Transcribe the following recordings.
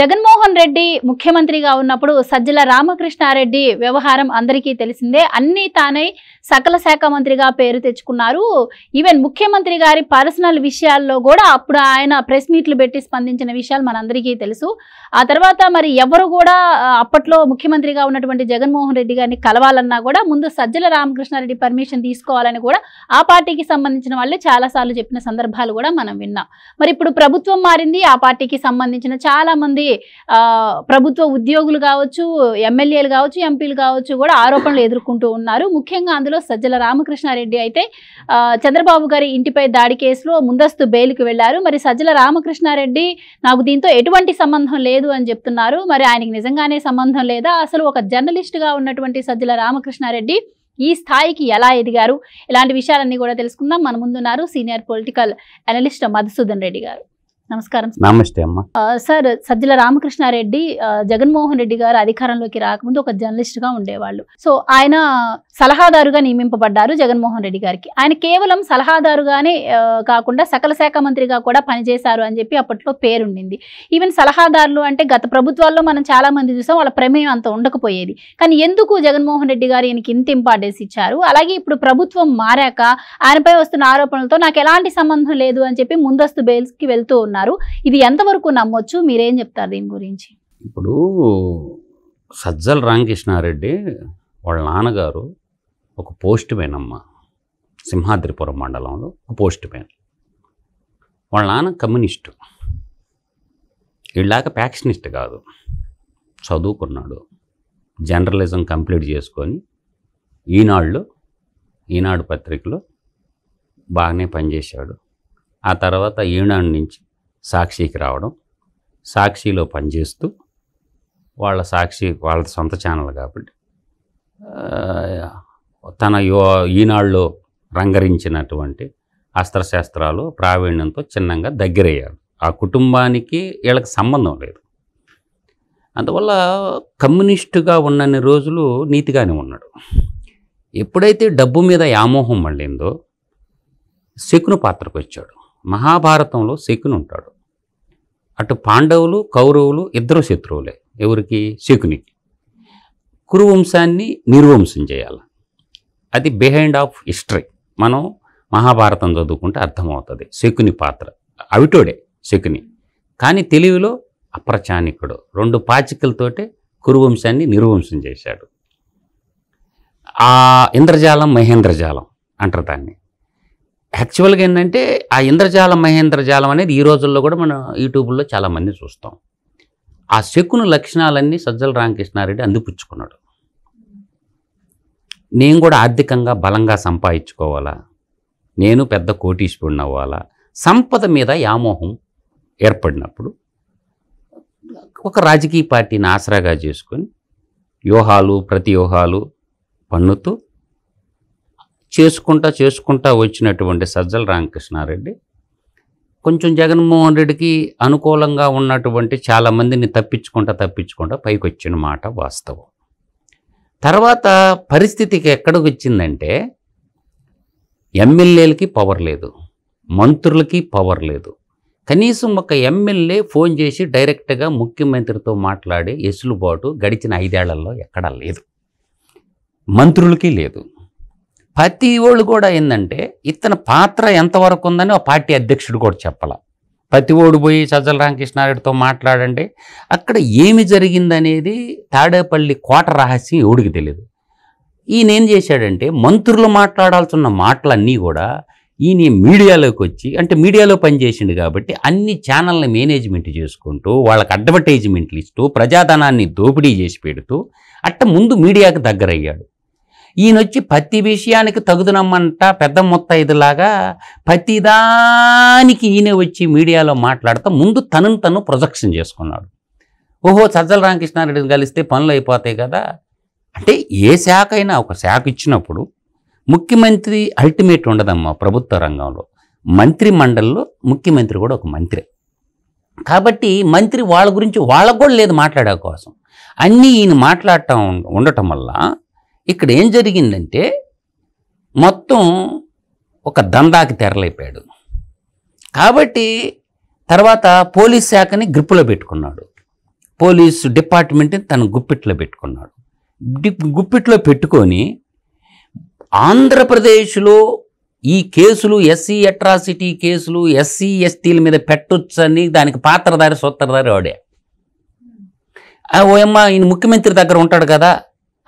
జగన్మోహన్ రెడ్డి ముఖ్యమంత్రిగా ఉన్నప్పుడు సజ్జల రామకృష్ణారెడ్డి వ్యవహారం అందరికీ తెలిసిందే. అన్నీ తానై సకల శాఖ మంత్రిగా పేరు తెచ్చుకున్నారు. ఈవెన్ ముఖ్యమంత్రి గారి పర్సనల్ విషయాల్లో కూడా అప్పుడు ఆయన ప్రెస్ మీట్లు పెట్టి స్పందించిన విషయాలు మనందరికీ తెలుసు. ఆ తర్వాత మరి ఎవరు కూడా అప్పట్లో ముఖ్యమంత్రిగా ఉన్నటువంటి జగన్మోహన్ రెడ్డి గారిని కలవాలన్నా కూడా ముందు సజ్జల రామకృష్ణారెడ్డి పర్మిషన్ తీసుకోవాలని కూడా ఆ పార్టీకి సంబంధించిన వాళ్ళే చాలాసార్లు చెప్పిన సందర్భాలు కూడా మనం విన్నాం. మరి ఇప్పుడు ప్రభుత్వం మారింది ఆ పార్టీకి సంబంధించిన చాలామంది కొంతమంది ప్రభుత్వ ఉద్యోగులు కావచ్చు ఎమ్మెల్యేలు కావచ్చు ఎంపీలు కావచ్చు కూడా ఆరోపణలు ఎదుర్కొంటూ ఉన్నారు. ముఖ్యంగా అందులో సజ్జల రామకృష్ణారెడ్డి అయితే చంద్రబాబు గారి ఇంటిపై దాడి కేసులో ముందస్తు బెయిల్కి వెళ్ళారు మరి సజ్జల రామకృష్ణారెడ్డి నాకు దీంతో ఎటువంటి సంబంధం లేదు అని చెప్తున్నారు. మరి ఆయనకి నిజంగానే సంబంధం లేదా? అసలు ఒక జర్నలిస్ట్గా ఉన్నటువంటి సజ్జల రామకృష్ణారెడ్డి ఈ స్థాయికి ఎలా ఎదిగారు? ఇలాంటి విషయాలన్నీ కూడా తెలుసుకుందాం. మన ముందున్నారు senior political analyst Madhusudan Reddy garu. నమస్కారం. నమస్తే అమ్మ. సార్ సజ్జల రామకృష్ణారెడ్డి జగన్మోహన్ రెడ్డి గారు అధికారంలోకి రాకముందు ఒక జర్నలిస్ట్గా ఉండేవాళ్ళు. సో ఆయన సలహాదారుగా నియమింపబడ్డారు జగన్మోహన్ రెడ్డి గారికి. ఆయన కేవలం సలహాదారుగానే కాకుండా సకల శాఖ మంత్రిగా కూడా పనిచేశారు అని చెప్పి అప్పట్లో పేరుండింది. ఈవెన్ సలహాదారులు అంటే గత ప్రభుత్వాల్లో మనం చాలా మంది చూసాం వాళ్ళ ప్రమేయం అంత ఉండకపోయేది. కానీ ఎందుకు జగన్మోహన్ రెడ్డి గారు ఈయనకి ఇంత ఇంపార్టెన్స్ ఇచ్చారు? అలాగే ఇప్పుడు ప్రభుత్వం మారాక ఆయనపై వస్తున్న ఆరోపణలతో నాకు ఎలాంటి సంబంధం లేదు అని చెప్పి ముందస్తు బెయిల్స్కి వెళ్తూ ఉన్నారు. ఇది ఎంతవరకు నమ్మొచ్చు? మీరేం చెప్తారు దీని గురించి? ఇప్పుడు సజ్జల రామకృష్ణారెడ్డి వాళ్ళ నాన్నగారు ఒక పోస్ట్ మ్యాన్ అమ్మ. సింహాద్రిపురం మండలంలో ఒక పోస్ట్ మ్యాన్. వాళ్ళ నాన్న కమ్యూనిస్టు. వీళ్ళాక ప్యాక్షనిస్ట్ కాదు. చదువుకున్నాడు. జర్నలిజం కంప్లీట్ చేసుకొని ఈనాడులో ఈనాడు పత్రికలో బాగానే పనిచేశాడు. ఆ తర్వాత ఈనాడు నుంచి సాక్షికి రావడం సాక్షిలో పనిచేస్తూ వాళ్ళ సాక్షి వాళ్ళ సొంత ఛానల్ కాబట్టి తన యో ఈనాళ్ళలో రంగరించినటువంటి అస్త్రశాస్త్రాలు ప్రావీణ్యంతో చిన్నంగా దగ్గరయ్యాడు ఆ కుటుంబానికి వీళ్ళకి సంబంధం లేదు. అందువల్ల కమ్యూనిస్టుగా ఉన్నన్ని రోజులు నీతిగానే ఉన్నాడు. ఎప్పుడైతే డబ్బు మీద వ్యామోహం మళ్ళిందో శకును పాత్రకు వచ్చాడు. మహాభారతంలో శకుని ఉంటాడు అటు పాండవులు కౌరవులు ఇద్దరు శత్రువులే. ఎవరికి? శకునికి. కురువంశాన్ని నిర్వంశం చేయాలి. అది బిహైండ్ ఆఫ్ హిస్టరీ. మనం మహాభారతం చదువుకుంటే అర్థమవుతుంది. శకుని పాత్ర. అవిటోడే శకుని. కానీ తెలివిలో అప్రచానికుడు. రెండు పాచికలతోటే కురువంశాన్ని నిర్వంశం చేశాడు. ఆ ఇంద్రజాలం మహేంద్రజాలం అంటారు దాన్ని. యాక్చువల్గా ఏంటంటే ఆ ఇంద్రజాలం మహేంద్రజాలం అనేది ఈ రోజుల్లో కూడా మనం యూట్యూబ్లో చాలామంది చూస్తాం. ఆ శకును లక్షణాలన్నీ సజ్జల రామకృష్ణారెడ్డి అందిపుచ్చుకున్నాడు. నేను కూడా ఆర్థికంగా బలంగా సంపాదించుకోవాలా? నేను పెద్ద కోటీశ్వరుని అవ్వాలా? సంపద మీద వ్యామోహం ఏర్పడినప్పుడు ఒక రాజకీయ పార్టీని ఆసరాగా చేసుకొని వ్యూహాలు ప్రతివ్యూహాలు పన్నుతూ చేసుకుంటా చేసుకుంటా వచ్చినటువంటి సజ్జల రామకృష్ణారెడ్డి కొంచెం జగన్మోహన్ రెడ్డికి అనుకూలంగా ఉన్నటువంటి చాలామందిని తప్పించుకుంటా తప్పించుకుంటా పైకి వచ్చిన మాట వాస్తవం. తర్వాత పరిస్థితికి ఎక్కడికి వచ్చిందంటే ఎమ్మెల్యేలకి పవర్ లేదు మంత్రులకి పవర్ లేదు. కనీసం ఒక ఎమ్మెల్యే ఫోన్ చేసి డైరెక్ట్గా ముఖ్యమంత్రితో మాట్లాడే ఎసులుబాటు గడిచిన ఐదేళ్ళలో ఎక్కడా లేదు. మంత్రులకి లేదు. ప్రతి ఓళ్ళు కూడా ఏంటంటే ఇతని పాత్ర ఎంతవరకు ఉందని ఆ పార్టీ అధ్యక్షుడు కూడా చెప్పాల. ప్రతి ఓడు పోయి సజ్జల రామకృష్ణారెడ్డితో మాట్లాడండి అక్కడ ఏమి జరిగిందనేది తాడేపల్లి కోట రహస్యం ఎవడికి తెలియదు ఈయన ఏం చేశాడంటే మంత్రులు మాట్లాడాల్సిన మాటలన్నీ కూడా ఈయన మీడియాలోకి వచ్చి అంటే మీడియాలో పనిచేసిండు కాబట్టి అన్ని ఛానళ్ళని మేనేజ్మెంట్ చేసుకుంటూ వాళ్ళకి అడ్వర్టైజ్మెంట్లు ఇస్తూ ప్రజాధనాన్ని దోపిడీ చేసి పెడుతూ అట్ట ముందు మీడియాకు దగ్గరయ్యాడు. ఈయన వచ్చి ప్రతి విషయానికి తగుదనమ్మంట పెద్ద ముత్తైదులాగా ప్రతిదానికి ఈయన వచ్చి మీడియాలో మాట్లాడుతూ ముందు తనను తను ప్రొజెక్షన్ చేసుకున్నాడు. ఓహో సజ్జల రామకృష్ణారెడ్డిని కలిస్తే పనులు అయిపోతాయి కదా. అంటే ఏ శాఖ అయినా ఒక శాఖ ఇచ్చినప్పుడు ముఖ్యమంత్రి అల్టిమేట్ ఉండదమ్మా ప్రభుత్వ రంగంలో. మంత్రి మండలిలో ముఖ్యమంత్రి కూడా ఒక మంత్రి. కాబట్టి మంత్రి వాళ్ళ గురించి వాళ్ళకు కూడా లేదు మాట్లాడే కోసం. అన్నీ ఈయన మాట్లాడటం ఉండటం వల్ల ఇక్కడ ఏం జరిగిందంటే మొత్తం ఒక దందాకి తెరలైపోయాడు కాబట్టి తర్వాత పోలీస్ శాఖని గ్రిప్పులో పెట్టుకున్నాడు. పోలీసు డిపార్ట్మెంట్ని తన గుప్పిట్లో పెట్టుకున్నాడు. గుప్పిట్లో పెట్టుకొని ఆంధ్రప్రదేశ్లో ఈ కేసులు ఎస్సీ అట్రాసిటీ కేసులు ఎస్సీ ఎస్టీల మీద పెట్టొచ్చని దానికి పాత్రధారి సూత్రధారి వాడే. ఓ ఓయమ్మ ఈయన ముఖ్యమంత్రి దగ్గర ఉంటాడు కదా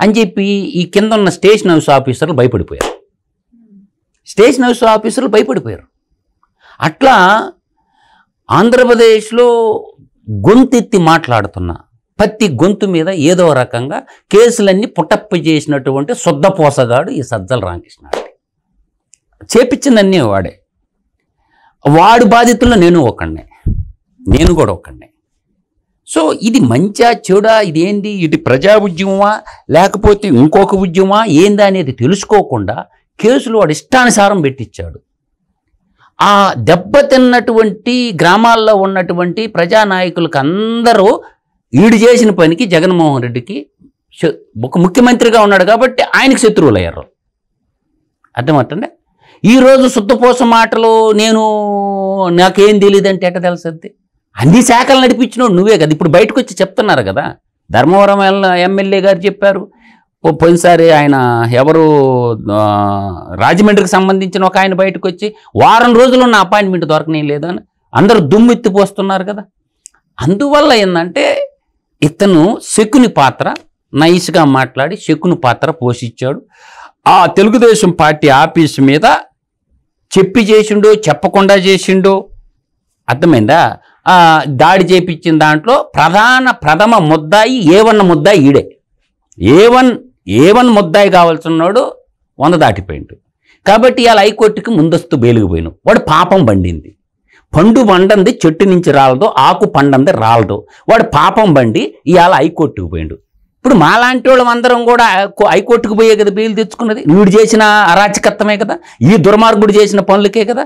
అని చెప్పి ఈ కింద ఉన్న స్టేషన్ హౌస్ ఆఫీసర్లు భయపడిపోయారు. స్టేషన్ హౌస్ ఆఫీసర్లు భయపడిపోయారు. అట్లా ఆంధ్రప్రదేశ్లో గొంతెత్తి మాట్లాడుతున్న ప్రతి గొంతు మీద ఏదో రకంగా కేసులన్నీ పుట్టప్ప చేసినటువంటి శుద్ధపోసగాడు ఈ సజ్జల రామకృష్ణ చేపించిందన్నీ వాడే. వాడు బాధితుల్లో నేను ఒకడినే. నేను కూడా ఒకడినే. సో ఇది మంచా చెడా ఇది ఏంది ఇది ప్రజా ఉద్యమమా? లేకపోతే ఇంకొక ఉద్యమా ఏందా అనేది తెలుసుకోకుండా కేసులు వాడు ఇష్టానుసారం పెట్టించాడు. ఆ దెబ్బతిన్నటువంటి గ్రామాల్లో ఉన్నటువంటి ప్రజానాయకులకు అందరూ ఈడు చేసిన పనికి జగన్మోహన్ రెడ్డికి ఒక ముఖ్యమంత్రిగా ఉన్నాడు కాబట్టి ఆయనకు శత్రువులు అయ్యారు అర్థమవుతుంది ఈరోజు శుద్ధపోస మాటలు నేను నాకేం తెలియదు అంటే ఎట్ట తెలుస్తుంది అన్ని శాఖలు నడిపించినోడు నువ్వే కదా. ఇప్పుడు బయటకు వచ్చి చెప్తున్నారు కదా. ధర్మవరం ఎల్- ఎమ్మెల్యే గారు చెప్పారు. పోయినసారి ఆయన ఎవరు రాజమండ్రికి సంబంధించిన ఒక ఆయన బయటకు వచ్చి వారం రోజులు ఉన్న అపాయింట్మెంట్ దొరకనే లేదు అని అందరూ దుమ్మెత్తి పోస్తున్నారు కదా. అందువల్ల ఏంటంటే ఇతను శకుని పాత్ర నైస్గా మాట్లాడి శకుని పాత్ర పోషించాడు. ఆ తెలుగుదేశం పార్టీ ఆఫీస్ మీద చెప్పి చేసిండో చెప్పకుండా చేసిండో అర్థమైందా? దాడి చేపించిన దాంట్లో ప్రధాన ప్రథమ ముద్దాయి ఏ వన్ ముద్దాయి ఈడే. ఏ వన్ ఏ వన్ ముద్దాయి కావాల్సిన్నాడు వంద దాటిపోయిండు. కాబట్టి ఇలా హైకోర్టుకి ముందస్తు బెయిలుకు వాడు పాపం పండింది పండు పండంది చెట్టు నుంచి రాలదు ఆకు పండంది రాలదు వాడు పాపం బండి ఇవాళ హైకోర్టుకు పోయిండు. ఇప్పుడు మాలాంటి వాళ్ళం అందరం కూడా హైకోర్టుకు పోయే కదా బెయిల్ తెచ్చుకున్నది? వీడు చేసిన అరాచకత్వమే కదా? ఈ దుర్మార్గుడు చేసిన పనులకే కదా?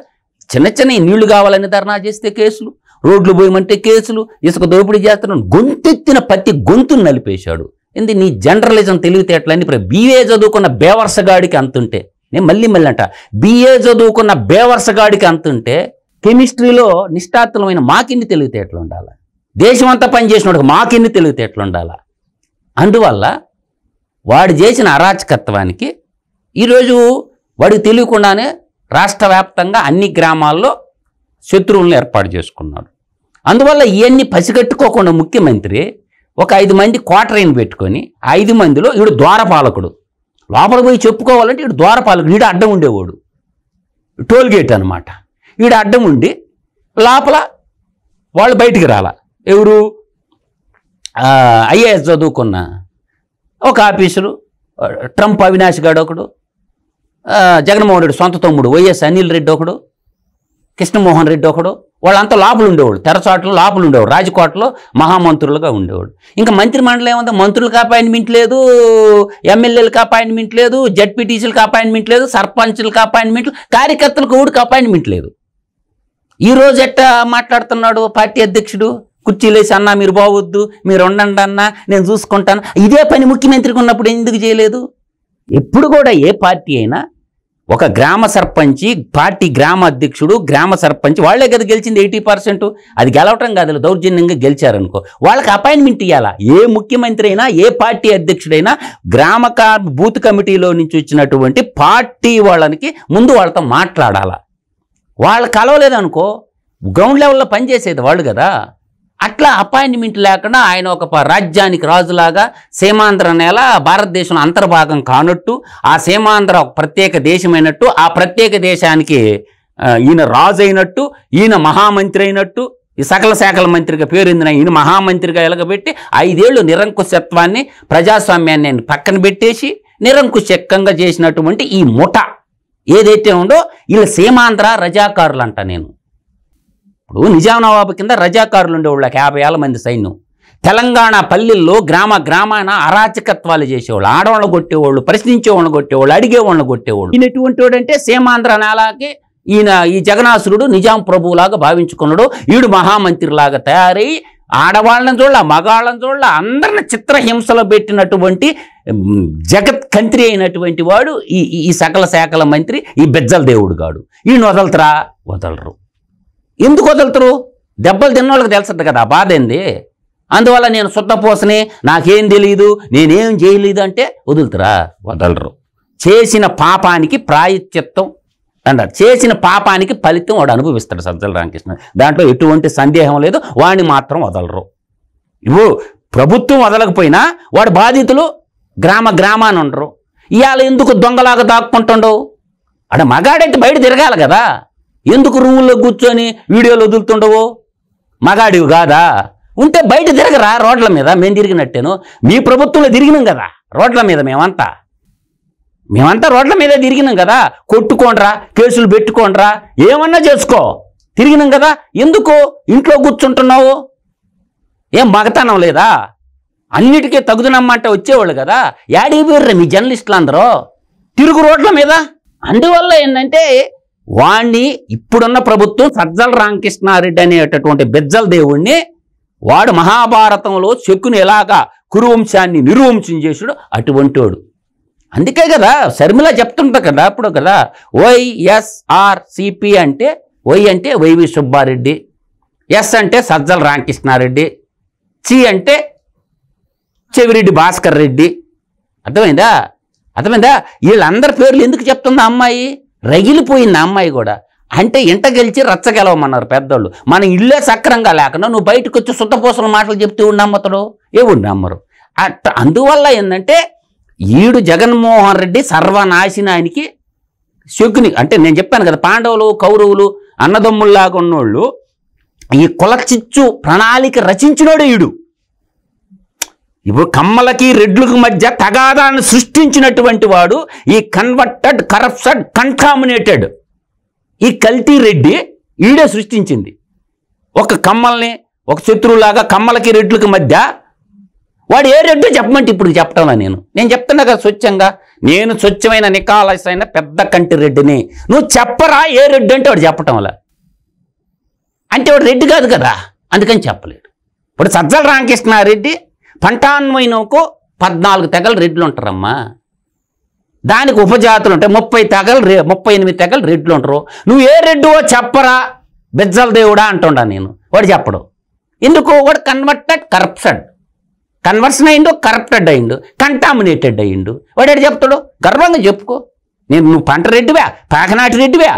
చిన్న చిన్న నీళ్ళు కావాలని ధర్నా చేస్తే కేసులు. రోడ్లు పోయమంటే కేసులు ఇసుక దోపిడీ చేస్తున్నాడు గొంతెత్తిన పత్తి గొంతును నలిపేశాడు. ఏంది నీ జర్నలిజం తెలివితేటలని ఇప్పుడు బీఏ చదువుకున్న బేవర్సగాడికి అంతుంటే నేను మళ్ళీ మళ్ళీ అంట బీఏ చదువుకున్న బేవర్సగాడికి అంతుంటే కెమిస్ట్రీలో నిష్ఠాతులమైన మాకిన్ని తెలివితేటలు ఉండాలి? దేశం అంతా పనిచేసినోడికి మాకిన్ని తెలివితేటలు ఉండాలి? అందువల్ల వాడు చేసిన అరాచకత్వానికి ఈరోజు వాడికి తెలియకుండానే రాష్ట్ర వ్యాప్తంగా అన్ని గ్రామాల్లో శత్రువులను ఏర్పాటు చేసుకున్నాడు. అందువల్ల ఇవన్నీ పసిగట్టుకోకుండా ముఖ్యమంత్రి ఒక ఐదు మంది క్వార్టరైన్ పెట్టుకొని ఐదు మందిలో ఈడు ద్వారపాలకుడు. లోపల పోయి చెప్పుకోవాలంటే ఈడు ద్వారపాలకుడు ఈడు అడ్డం ఉండేవాడు. టోల్ గేట్ అనమాట ఈడు అడ్డం ఉండి లోపల వాళ్ళు బయటికి రాల. ఎవరు? ఐఏఎస్ చదువుకున్న ఒక ఆఫీసరు ట్రంప్ అవినాష్ గడ్ ఒకడు జగన్మోహన్ రెడ్డి సొంత తమ్ముడు వైఎస్ అనిల్ రెడ్డి ఒకడు కృష్ణమోహన్ రెడ్డి ఒకడు వాళ్ళంతా లోపల ఉండేవాడు. తెరచాట్లు లోపల ఉండేవాడు. రాజకోటలో మహామంత్రులుగా ఉండేవాడు. ఇంకా మంత్రి మండలి ఏముంది? మంత్రులకు అపాయింట్మెంట్ లేదు ఎమ్మెల్యేలకు అపాయింట్మెంట్ లేదు జడ్పీటీసీలకు అపాయింట్మెంట్ లేదు సర్పంచ్లకు అపాయింట్మెంట్ కార్యకర్తలకు ఊడికి అపాయింట్మెంట్ లేదు. ఈ రోజు ఎట్టా మాట్లాడుతున్నాడు పార్టీ అధ్యక్షుడు? కుర్చీలేసి అన్నా మీరు బాగోద్దు మీరు ఉండండి అన్నా నేను చూసుకుంటాను. ఇదే పని ముఖ్యమంత్రికి ఉన్నప్పుడు ఎందుకు చేయలేదు? ఎప్పుడు కూడా ఏ పార్టీ అయినా ఒక గ్రామ సర్పంచి పార్టీ గ్రామ అధ్యక్షుడు గ్రామ సర్పంచ్ వాళ్ళే కదా గెలిచింది ఎయిటీ పర్సెంట్. అది గెలవటం కాదు దౌర్జన్యంగా గెలిచారనుకో. వాళ్ళకి అపాయింట్మెంట్ ఇవ్వాలా ఏ ముఖ్యమంత్రి అయినా ఏ పార్టీ అధ్యక్షుడైనా గ్రామ బూత్ కమిటీలో నుంచి వచ్చినటువంటి పార్టీ వాళ్ళకి ముందు వాళ్ళతో మాట్లాడాలా? వాళ్ళు కలవలేదనుకో గ్రౌండ్ లెవెల్లో పనిచేసేది వాళ్ళు కదా. అట్లా అపాయింట్మెంట్ లేకుండా ఆయన ఒక రాజ్యానికి రాజులాగా సీమాంధ్ర నేల భారతదేశంలో అంతర్భాగం కానట్టు ఆ సీమాంధ్ర ఒక ప్రత్యేక దేశమైనట్టు ఆ ప్రత్యేక దేశానికి ఈయన రాజు అయినట్టు ఈయన మహామంత్రి అయినట్టు ఈ సకల శాఖల మంత్రిగా పేరొందిన ఈయన మహామంత్రిగా ఎలగబెట్టి ఐదేళ్ళు నిరంకుశత్వాన్ని ప్రజాస్వామ్యాన్ని ఆయన పక్కన పెట్టేసి నిరంకుశక్కంగా చేసినటువంటి ఈ ముఠ ఏదైతే ఉందో వీళ్ళ సీమాంధ్ర రజాకారులు అంట నేను. ఇప్పుడు నిజాం నవాబు కింద రజాకారులు ఉండేవాళ్ళకి యాభై ఏళ్ళ మంది సైన్యం. తెలంగాణ పల్లెల్లో గ్రామ గ్రామాన అరాచకత్వాలు చేసేవాళ్ళు ఆడవాళ్ళు కొట్టేవాళ్ళు ప్రశ్నించేవాళ్ళు కొట్టేవాళ్ళు అడిగేవాళ్ళు కొట్టేవాళ్ళు. ఈయన ఎటువంటి వాడంటే సేమాంధ్ర నేలకి ఈయన ఈ జగనాసురుడు నిజాం ప్రభువులాగా భావించుకున్నాడు. ఈడు మహామంత్రిలాగా తయారై ఆడవాళ్ళని చూడాల మగాళ్ళని చూడాల అందరిని చిత్రహింసలో పెట్టినటువంటి జగత్ కంత్రి అయినటువంటి వాడు ఈ ఈ- ఈ సకల శాఖల మంత్రి ఈ బెజ్జల దేవుడు గాడు. ఈయన వదలతరా? వదలరు. ఎందుకు వదులుతారు? దెబ్బలు తిన్నోళ్ళకి తెలుస్తుంది కదా బాధ ఏంది? అందువల్ల నేను శుద్ధపోసని నాకేం తెలియదు నేనేం చేయలేదు అంటే వదులుతురా? వదలరు. చేసిన పాపానికి ప్రాయశ్చిత్తం అంటారు చేసిన పాపానికి ఫలితం వాడు అనుభవిస్తాడు సజ్జల రామకృష్ణ. దాంట్లో ఎటువంటి సందేహం లేదు వాడిని మాత్రం వదలరు. ఇవ్వు ప్రభుత్వం వదలకపోయినా వాడు బాధితులు గ్రామ గ్రామాన్ని ఉండరు ఇవాళ ఎందుకు దొంగలాగా దాక్కుంటుండవు? అక్కడ మగాడైతే బయట తిరగాలి కదా? ఎందుకు రూముల్లో కూర్చొని వీడియోలు వదులుతుండవు? మగాడివి కాదా? ఉంటే బయట తిరగరా రోడ్ల మీద. మేము తిరిగినట్టేను. మీ ప్రభుత్వంలో తిరిగినాం కదా రోడ్ల మీద మేమంతా. మేమంతా రోడ్ల మీద తిరిగినాం కదా. కొట్టుకోండ్రా కేసులు పెట్టుకోండ్రా ఏమన్నా చేసుకో. తిరిగినాం కదా. ఎందుకు ఇంట్లో కూర్చుంటున్నావు? ఏం మగతనం లేదా? అన్నిటికీ తగుదనమ్మంటే వచ్చేవాళ్ళు కదా. యాడికి పోయిర్రా మీ జర్నలిస్టులు అందరూ తిరుగు రోడ్ల మీద? అందువల్ల ఏంటంటే వాణ్ణి ఇప్పుడున్న ప్రభుత్వం సజ్జల రామకృష్ణారెడ్డి అనేటటువంటి బెజ్జల దేవుణ్ణి వాడు మహాభారతంలో చెక్కుని ఎలాగా కురువంశాన్ని నిర్వంశం చేసాడు అటువంటి వాడు. అందుకే కదా శర్మిల చెప్తుంటా కదా అప్పుడు కదా వైఎస్ఆర్ సిపి అంటే వై అంటే వైవి సుబ్బారెడ్డి ఎస్ అంటే సజ్జల రామకృష్ణారెడ్డి చి అంటే చెవిరెడ్డి భాస్కర్ రెడ్డి. అర్థమైందా? అర్థమైందా? వీళ్ళందరి పేర్లు ఎందుకు చెప్తుంది అమ్మాయి? రగిలిపోయింది ఆ అమ్మాయి కూడా. అంటే ఇంట గెలిచి రచ్చ గెలవమన్నారు పెద్దోళ్ళు. మన ఇల్లే సక్రంగా లేకుండా నువ్వు బయటకు వచ్చి సుత్తపూసల మాటలు చెప్తే ఉండి నమ్మతడు? ఏ నమ్మరు? అట్ట అందువల్ల ఏంటంటే ఈడు జగన్మోహన్ రెడ్డి సర్వనాశనానికి శకుని అంటే నేను చెప్పాను కదా పాండవులు కౌరవులు అన్నదమ్ముల్లాగా ఉన్నోళ్ళు ఈ కులచిచ్చు ప్రణాళిక రచించినోడు ఈడు. ఇప్పుడు కమ్మలకి రెడ్లకు మధ్య తగాదాన్ని సృష్టించినటువంటి వాడు ఈ కన్వర్టెడ్ కరప్షన్ కంటామినేటెడ్ ఈ కల్తీ రెడ్డి ఈడే సృష్టించింది. ఒక కమ్మల్ని ఒక శత్రువులాగా కమ్మలకి రెడ్లకు మధ్య వాడు ఏ రెడ్డో చెప్పమంటే ఇప్పుడు చెప్పటంలా నేను. నేను చెప్తున్నా కదా స్వచ్ఛంగా. నేను స్వచ్ఛమైన నికాలసైన పెద్ద కంటి రెడ్డిని. నువ్వు చెప్పరా ఏ రెడ్డి అంటే వాడు చెప్పటంలా. అంటే వాడు రెడ్డి కాదు కదా. అందుకని చెప్పలేడు ఇప్పుడు సజ్జల రామకృష్ణారెడ్డి పంటాన్వైనకు పద్నాలుగు తెగలు రెడ్లు ఉంటారమ్మా దానికి ఉపజాతులు ఉంటాయి ముప్పై తెగలు రే ముప్పై ఎనిమిది తెగలు రెడ్లు ఉంటారు నువ్వు ఏ రెడ్డువో చెప్పరా? బెజ్జల దేవుడా అంటుండా నేను. వాడు చెప్పడు. ఎందుకు? వాడు కన్వర్టెడ్ కరప్షన్ కన్వర్షన్ అయిండు కరప్టెడ్ అయిండు కంటామినేటెడ్ అయ్యిండు వాడు చెప్తాడు? గర్వంగా చెప్పుకో. నేను నువ్వు పంట రెడ్డివా? పాకనాటి రెడ్డివా?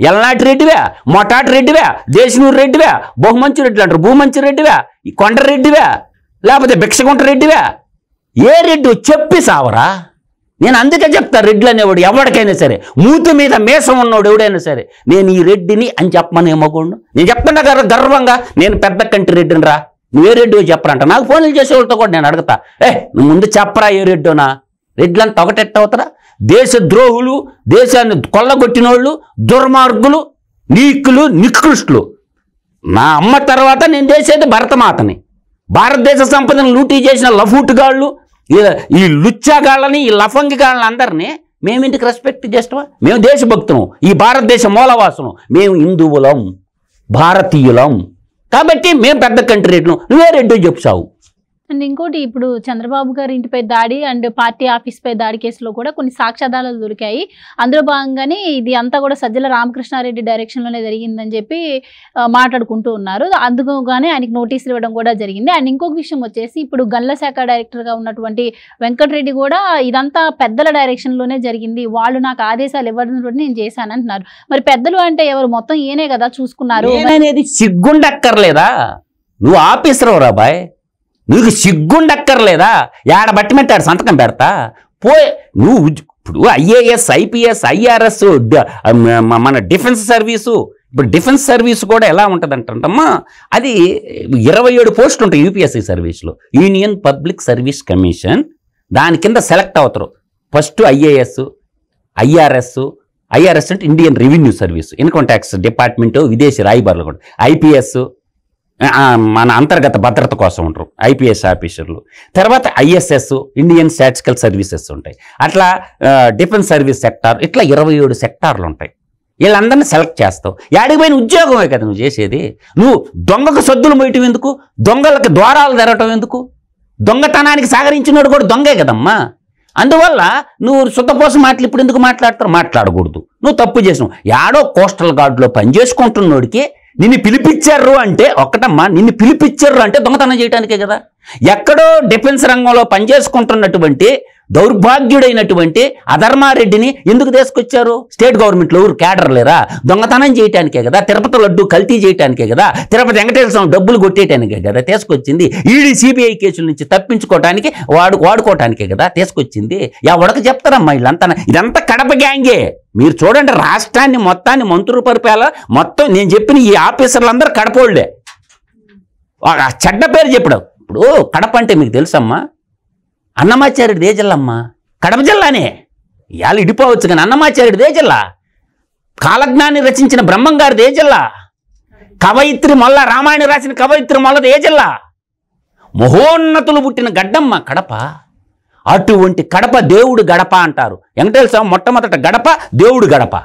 ఎల్నాటి రెడ్డివా? మొటాటి రెడ్డివా? దేశనూరు రెడ్డివా? బహుమంచి రెడ్డి అంటారు. భూమంచి రెడ్డివా? ఈ కొండ రెడ్డివా? లేకపోతే భిక్షగుంట రెడ్డివా? ఏ రెడ్డి? చెప్పి సావరా. నేను అందుకే చెప్తా రెడ్లు అనేవాడు ఎవరికైనా సరే. మూతి మీద మేసం ఉన్నవాడు ఎవడైనా సరే. నేను ఈ రెడ్డిని అని చెప్పమని ఏమోకుండా నేను చెప్తున్నా కదా గర్వంగా. నేను పెద్ద కంటి రెడ్డిని రా నువ్వే రెడ్డి చెప్పరంట. నాకు ఫోన్లు చేసేవాళ్ళతో కూడా నేను అడుగుతా. ఏ నువ్వు ముందు చెప్పరా ఏ రెడ్డోనా? రెడ్లంతా ఒకటెట్ట అవుతారా? దేశ ద్రోహులు దేశాన్ని కొల్లగొట్టిన వాళ్ళు దుర్మార్గులు నీకులు నికృష్టులు. నా అమ్మ తర్వాత నేను చేసేది భరతమాతని. భారతదేశ సంపదను లూటీ చేసిన లఫూట్గాళ్ళు ఈ- లుచ్చాగాళ్ళని ఈ లఫంగిగాళ్ళని అందరినీ మేము ఇంటికి రెస్పెక్ట్ చేస్తామా? మేము దేశభక్తులం ఈ భారతదేశ మూలవాసులం. మేము హిందువులం భారతీయులం. కాబట్టి మేము పెద్ద కంట్రీ రెడ్లు నువ్వే రెడ్డి చెప్తావు అండ్ ఇంకోటి ఇప్పుడు చంద్రబాబు గారి ఇంటిపై దాడి అండ్ పార్టీ ఆఫీస్ పై దాడి కేసులో కూడా కొన్ని సాక్ష్యాధారాలు దొరికాయి. అందులో భాగంగానే ఇది అంతా కూడా సజ్జల రామకృష్ణారెడ్డి డైరెక్షన్లోనే జరిగిందని చెప్పి మాట్లాడుకుంటూ ఉన్నారు. అందుకోగానే ఆయనకి నోటీసులు ఇవ్వడం కూడా జరిగింది. అండ్ ఇంకొక విషయం వచ్చేసి ఇప్పుడు గన్ల శాఖ డైరెక్టర్గా ఉన్నటువంటి వెంకటరెడ్డి కూడా ఇదంతా పెద్దల డైరెక్షన్లోనే జరిగింది. వాళ్ళు నాకు ఆదేశాలు ఇవ్వడం నేను చేశాను అంటున్నారు మరి పెద్దలు అంటే ఎవరు? మొత్తం ఈయనే కదా చూసుకున్నారు. సిగ్గుండక్కర్లేదా? నువ్వు ఆఫీసర్ రాబాయ్ నీకు సిగ్గుండక్కర్లేదా? ఏడ బట్టి పెట్టాడు సంతకం పెడతా? పోయే నువ్వు ఇప్పుడు ఐఏఎస్ ఐపీఎస్ ఐఆర్ఎస్ మన డిఫెన్స్ సర్వీసు. ఇప్పుడు డిఫెన్స్ సర్వీస్ కూడా ఎలా ఉంటుంది అంటమ్మా అది ఇరవై ఏడు పోస్టులు ఉంటాయి యూపీఎస్సీ సర్వీస్లో. Union public service commission. దాని కింద సెలెక్ట్ అవుతారు. ఫస్ట్ ఐఏఎస్ ఐఆర్ఎస్ ఐఆర్ఎస్ అంటే Indian revenue service. Income tax department విదేశీ రాయబారులు కూడా. ఐపీఎస్ మన అంతర్గత భద్రత కోసం ఉంటారు. ఐపీఎస్ ఆఫీసర్లు. తర్వాత ఐఎస్ఎస్ ఇండియన్ స్టాటిస్టికల్ సర్వీసెస్ ఉంటాయి. అట్లా డిఫెన్స్ సర్వీస్ సెక్టార్ ఇట్లా ఇరవై ఏడు సెక్టార్లు ఉంటాయి. వీళ్ళందరినీ సెలెక్ట్ చేస్తావు. యాడికి పోయిన ఉద్యోగమే కదా నువ్వు చేసేది. నువ్వు దొంగకు సద్దులు మోయటం ఎందుకు? దొంగలకు ద్వారాలు తెరవటం ఎందుకు? దొంగతనానికి సాగరించినోడు కూడా దొంగే కదమ్మా. అందువల్ల నువ్వు శుద్ధపోసం మాటలు ఇప్పుడు ఎందుకు మాట్లాడతారు మాట్లాడకూడదు. నువ్వు తప్పు చేసినావు. యాడో కోస్టల్ గార్డులో పనిచేసుకుంటున్నోడికి నిన్ను పిలిపించారు అంటే ఒక్కటమ్మా నిన్ను పిలిపించారు అంటే దొంగతనం చేయడానికే కదా. ఎక్కడో డిఫెన్స్ రంగంలో పనిచేసుకుంటున్నటువంటి దౌర్భాగ్యుడైనటువంటి అధర్మారెడ్డిని ఎందుకు తీసుకొచ్చారు? స్టేట్ గవర్నమెంట్లో ఊరు క్యాడర్ లేరా? దొంగతనం చేయటానికే కదా తిరుపతి లడ్డు కల్తీ చేయటానికే కదా తిరుపతి వెంకటేశ్వర స్వామి డబ్బులు కొట్టేయటానికే కదా తీసుకొచ్చింది. ఈడీ సిబిఐ కేసుల నుంచి తప్పించుకోవటానికి వాడు వాడుకోవటానికే కదా తీసుకొచ్చింది. ఎవడకు చెప్తారమ్మా వీళ్ళంతా ఇదంతా కడప గ్యాంగే. మీరు చూడండి రాష్ట్రాన్ని మొత్తాన్ని మంత్రులు పరిపాల. మొత్తం నేను చెప్పిన ఈ ఆఫీసర్లందరూ కడపోళ్ళే. చెడ్డ పేరు చెప్పడం. ఇప్పుడు కడప అంటే మీకు తెలుసమ్మా? అన్నమాచార్యుడిదే ఏ జిల్లా అమ్మా. కడప జిల్లానే. ఇవాళ ఇడిపోవచ్చు కానీ అన్నమాచార్యుడిదే జిల్లా. కాలజ్ఞాన్ని రచించిన బ్రహ్మంగారు దే జిల్లా. కవయిత్రి మొల్ల రామాయణ రాసిన కవయిత్రి మొల్లది ఏ జిల్లా. మహోన్నతులు పుట్టిన గడ్డమ్మ కడప. అటువంటి కడప దేవుడు గడప అంటారు. వెంకటేశ్వర స్వామి మొట్టమొదట గడప దేవుడు గడప.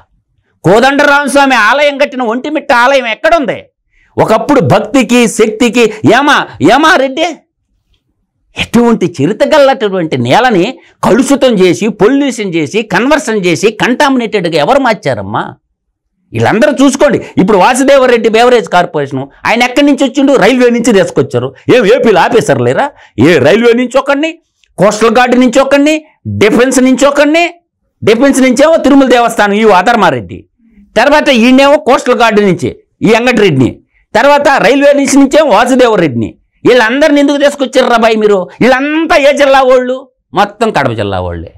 కోదండరామస్వామి ఆలయం కట్టిన ఒంటిమిట్ట ఆలయం ఎక్కడుంది? ఒకప్పుడు భక్తికి శక్తికి ఏమా ఏమా రెడ్డి ఎటువంటి చరిత గల్లటువంటి నేలని కలుషితం చేసి పొల్యూషన్ చేసి కన్వర్షన్ చేసి కంటామినేటెడ్గా ఎవరు మార్చారమ్మా? వీళ్ళందరూ చూసుకోండి. ఇప్పుడు వాసుదేవరెడ్డి బేవరేజ్ కార్పొరేషన్ ఆయన ఎక్కడి నుంచి వచ్చిండు? రైల్వే నుంచి తీసుకొచ్చారు. ఏం ఏపీలో ఆపేశారు లేరా? ఏ రైల్వే నుంచి ఒకడిని? కోస్టల్ గార్డ్ నుంచి ఒకడిని? డిఫెన్స్ నుంచి ఒకడిని? డిఫెన్స్ నుంచేమో తిరుమల దేవస్థానం ఈ ఆధర్మారెడ్డి తర్వాత ఈయనేమో కోస్టల్ గార్డు నుంచి ఈ వెంకటరెడ్డిని. తర్వాత రైల్వే నుంచి నుంచేమో వాసుదేవరెడ్డిని. వీళ్ళందరిని ఎందుకు తీసుకొచ్చారు రాబాయి మీరు? వీళ్ళంతా ఏ జిల్లా వాళ్ళు? మొత్తం కడప జిల్లా వాళ్ళే.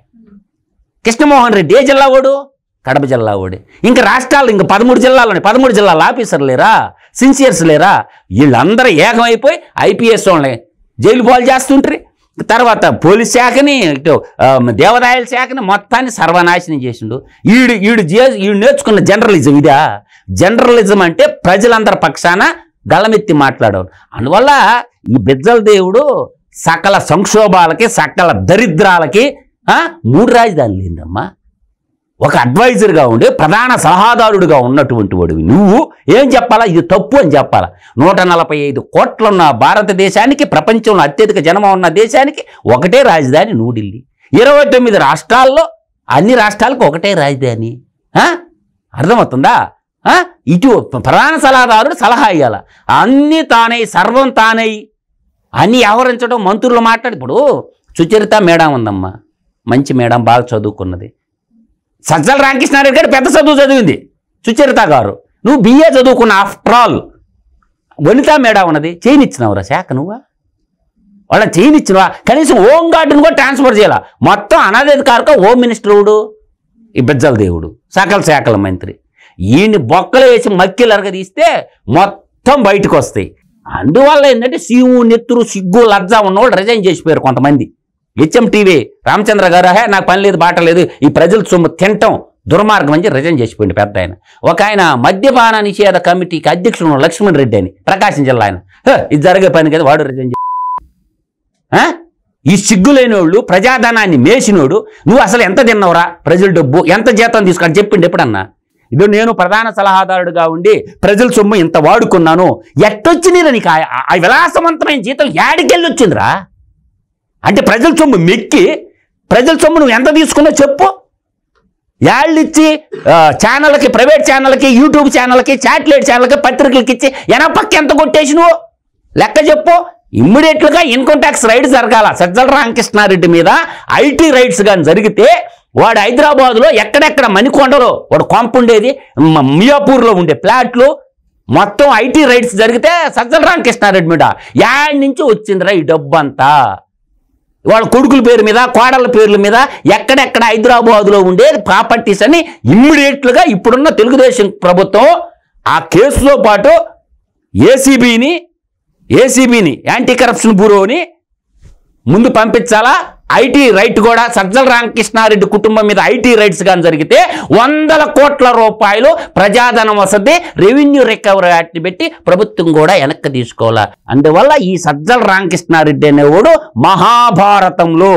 కృష్ణమోహన్ రెడ్డి ఏ జిల్లా వాడు? కడప జిల్లా వాడే. ఇంకా రాష్ట్రాలు ఇంకా పదమూడు జిల్లాలోనే. పదమూడు జిల్లాల ఆఫీసర్ లేరా? సిన్సియర్స్ లేరా? వీళ్ళందరూ ఏకమైపోయి ఐపీఎస్ వాళ్ళని జైలు పాలు చేస్తుంటారు. తర్వాత పోలీస్ శాఖని దేవరాయల శాఖని మొత్తాన్ని సర్వనాశనం చేసిండు. ఈడు ఈడు చే- ఈడు నేర్చుకున్న జర్నలిజం ఇదా? జర్నలిజం అంటే ప్రజలందరి పక్షాన గళమెత్తి మాట్లాడవు అందువల్ల ఈ బిజ్జల దేవుడు సకల సంక్షోభాలకి సకల దరిద్రాలకి మూడు రాజధానులు ఏందమ్మా? ఒక అడ్వైజర్గా ఉండి ప్రధాన సలహాదారుడిగా ఉన్నటువంటి వాడివి. నువ్వు ఏం చెప్పాలా? ఇది తప్పు అని చెప్పాలా? నూట నలభై ఐదు కోట్లున్న భారతదేశానికి ప్రపంచంలో అత్యధిక జనం ఉన్న దేశానికి ఒకటే రాజధాని న్యూఢిల్లీ ఇరవై తొమ్మిది రాష్ట్రాల్లో అన్ని రాష్ట్రాలకు ఒకటే రాజధాని. అర్థమవుతుందా? ఇటు ప్రధాన సలహాదారుడు సలహా ఇవ్వాల అన్నీ తానై సర్వం తానై అన్నీ వ్యవహరించడం మంత్రులు మాట్లాడి ఇప్పుడు సుచరిత మేడం ఉందమ్మా. మంచి మేడం బాగా చదువుకున్నది. సజ్జల రామకృష్ణారెడ్డి గారు పెద్ద చదువు చదివింది. సుచరిత గారు. నువ్వు బిఏ చదువుకున్న ఆఫ్టర్ ఆల్ వనితా మేడా ఉన్నది. చేయనిచ్చినావురా శాఖ నువ్వా? వాళ్ళ చేయనిచ్చినవా? కనీసం హోమ్ గార్డును కూడా ట్రాన్స్ఫర్ చేయాల? మొత్తం అనధికారిక హోమ్ మినిస్టరుడు ఈ బెజ్జల దేవుడు. సకల శాఖల మంత్రి. ఈయన్ని బొక్కలు వేసి మక్కిలరగ తీస్తే మొత్తం బయటకు వస్తాయి. అందువల్ల ఏంటంటే సీము నెత్తురు సిగ్గు లజ్జ ఉన్నవాళ్ళు రిజైన్ చేసిపోయారు కొంతమంది. హెచ్ఎం టీవీ రామచంద్ర గారు హే నాకు పని లేదు బాట లేదు. ఈ ప్రజల సొమ్ము తింటాం దుర్మార్గం అని రిజైన్ చేసిపోయింది పెద్ద ఆయన. ఒక ఆయన మద్యపాన నిషేధ కమిటీకి అధ్యక్షుడు లక్ష్మణ్ రెడ్డి అని ప్రకాశం జిల్లా ఆయన. ఇది జరిగే పని కదా వాడు రిజైన్ ఈ సిగ్గులేనోళ్ళు ప్రజాధనాన్ని మేసినోడు నువ్వు అసలు ఎంత తిన్నావురా? ప్రజల డబ్బు ఎంత జీతం తీసుకొని చెప్పిండు ఎప్పుడన్నా? ఇదో నేను ప్రధాన సలహాదారుడుగా ఉండి ప్రజల సొమ్ము ఇంత వాడుకున్నాను. ఎట్టొచ్చినీరా నీకు? ఆ- ఆ విలాసవంతమైన జీతం యాడికెళ్ళి వచ్చిందిరా? అంటే ప్రజల సొమ్ము మెక్కి ప్రజల సొమ్ము నువ్వు ఎంత తీసుకున్నా చెప్పు. యాళ్ళు ఇచ్చి ఛానళ్ళకి ప్రైవేట్ ఛానళ్ళకి యూట్యూబ్ ఛానళ్ళకి చాట్లెట్ ఛానళ్ళకి పత్రికలకి ఇచ్చి ఎనపక్క ఎంత కొట్టేసి నువ్వు? లెక్క చెప్పు. ఇమ్మీడియట్గా ఇన్కమ్ ట్యాక్స్ రైడ్ జరగాల. సజ్జల రామకృష్ణారెడ్డి మీద ఐటీ రైడ్స్ కానీ జరిగితే వాడు హైదరాబాద్లో ఎక్కడెక్కడ మణికొండలో వాడు కొంప ఉండేది మియాపూర్లో ఉండే ప్లాట్లు మొత్తం ఐటీ రైడ్స్ జరిగితే సజ్జల రామకృష్ణారెడ్డి మీద యాడ్ నుంచి వచ్చిందిరా ఈ డబ్బు అంతా వాళ్ళ కొడుకుల పేరు మీద కోడళ్ళ పేర్ల మీద ఎక్కడెక్కడ హైదరాబాద్లో ఉండే ప్రాపర్టీస్ అని ఇమ్మీడియట్లుగా ఇప్పుడున్న తెలుగుదేశం ప్రభుత్వం ఆ కేసుతో పాటు ఏసీబీని ఏసీబీని యాంటీ కరప్షన్ బ్యూరోని ముందు పంపించాలా? ఐటీ రైట్ కూడా సజ్జల రామకృష్ణారెడ్డి కుటుంబం మీద ఐటీ రైట్స్ కానీ జరిగితే వందల కోట్ల రూపాయలు ప్రజాధనం వసతి రెవెన్యూ రికవరీ యాక్ట్ని పెట్టి ప్రభుత్వం కూడా వెనక్కి తీసుకోవాలి? అందువల్ల ఈ సజ్జల రామకృష్ణారెడ్డి అనేవాడు మహాభారతంలో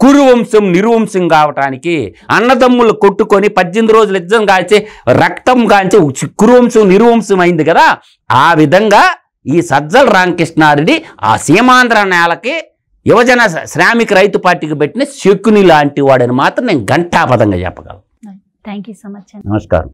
కురువంశం నిర్వంశం కావటానికి అన్నదమ్ములు కొట్టుకొని పద్దెనిమిది రోజులు యుద్ధం కాల్చి రక్తం కాల్చి కురువంశం నిర్వంశం అయింది కదా? ఆ విధంగా ఈ సజ్జల రామకృష్ణారెడ్డి ఆ సీమాంధ్ర నేలకి యువజన శ్రామిక రైతు పార్టీకి పెట్టిన శకుని లాంటి వాడని మాత్రం నేను ఘంటాపదంగా చెప్పగలను. థ్యాంక్ యూ సో మచ్ నమస్కారం.